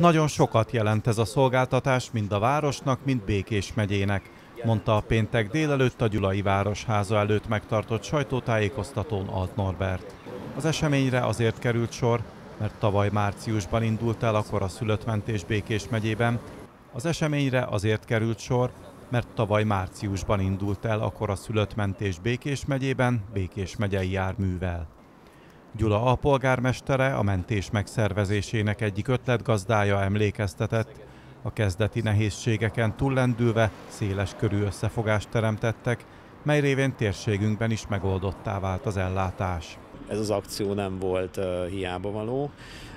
Nagyon sokat jelent ez a szolgáltatás mind a városnak, mind Békés megyének, mondta a péntek délelőtt a Gyulai Városháza előtt megtartott sajtótájékoztatón Alt Norbert. Az eseményre azért került sor, mert tavaly márciusban indult el a koraszülöttmentés Békés megyében. Az eseményre azért került sor, mert tavaly márciusban indult el a koraszülöttmentés Békés megyében Békés megyei járművel. Gyula a polgármestere a mentés megszervezésének egyik ötletgazdája emlékeztetett, a kezdeti nehézségeken túllendülve széles körű összefogást teremtettek, mely révén térségünkben is megoldottá vált az ellátás. Ez az akció nem volt uh, hiába való,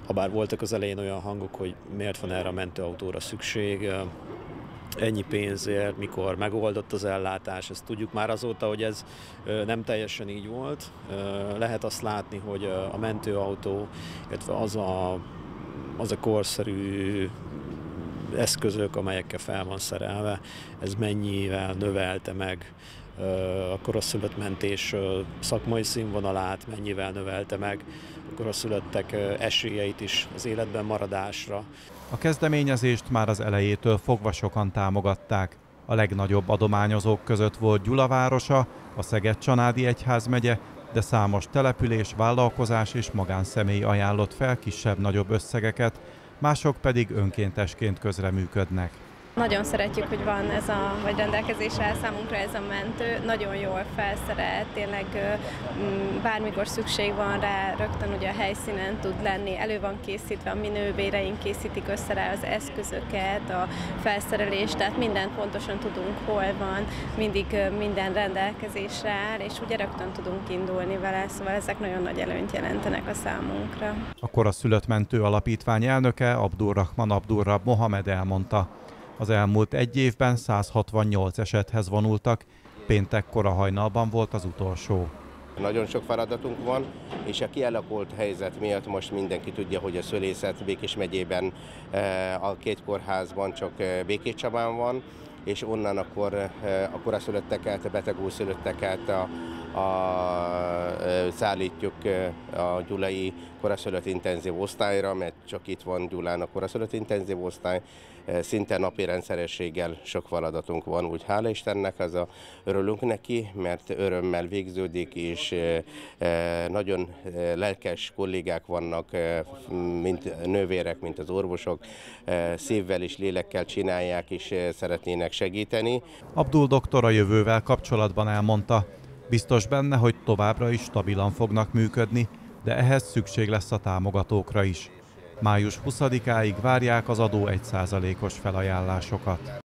habár voltak az elején olyan hangok, hogy miért van erre a mentőautóra szükség, ennyi pénzért, mikor megoldott az ellátás, ezt tudjuk már azóta, hogy ez nem teljesen így volt. Lehet azt látni, hogy a mentőautó, illetve az a, az a korszerű eszközök, amelyekkel fel van szerelve, ez mennyivel növelte meg a koraszülöttmentés szakmai színvonalát, mennyivel növelte meg a koraszülöttek esélyeit is az életben maradásra. A kezdeményezést már az elejétől fogva sokan támogatták. A legnagyobb adományozók között volt Gyula városa, a Szeged-Csanádi Egyházmegye, de számos település, vállalkozás és magánszemély ajánlott fel kisebb-nagyobb összegeket, mások pedig önkéntesként közreműködnek. Nagyon szeretjük, hogy van ez a, vagy rendelkezésre áll számunkra ez a mentő, nagyon jól felszerelt, tényleg bármikor szükség van rá, rögtön ugye a helyszínen tud lenni, elő van készítve, a minővéreink készítik össze rá az eszközöket, a felszerelést, tehát mindent pontosan tudunk, hol van, mindig minden rendelkezésre áll, és ugye rögtön tudunk indulni vele, szóval ezek nagyon nagy előnyt jelentenek a számunkra. A koraszülött mentő alapítvány elnöke Abdurrahman Abdurrab Mohamed elmondta, az elmúlt egy évben 168 esethez vonultak, péntek kora hajnalban volt az utolsó. Nagyon sok feladatunk van, és a kialakult helyzet miatt most mindenki tudja, hogy a szülészet Békés megyében eh, a két kórházban csak eh, Békés Csabán van, és onnan akkor eh, a koraszülötteket, a betegúszülötteket, a, a, szállítjuk a Gyulai koraszülött intenzív osztályra, mert csak itt van Gyulán a koraszülött intenzív osztály. Szinte napi rendszerességgel sok feladatunk van, úgy hála Istennek, az a örülünk neki, mert örömmel végződik, és nagyon lelkes kollégák vannak, mint nővérek, mint az orvosok, szívvel és lélekkel csinálják, és szeretnének segíteni. Abdul doktor a jövővel kapcsolatban elmondta, Biztos benne, hogy továbbra is stabilan fognak működni, de ehhez szükség lesz a támogatókra is. Május 20-áig várják az adó 1%-os felajánlásokat.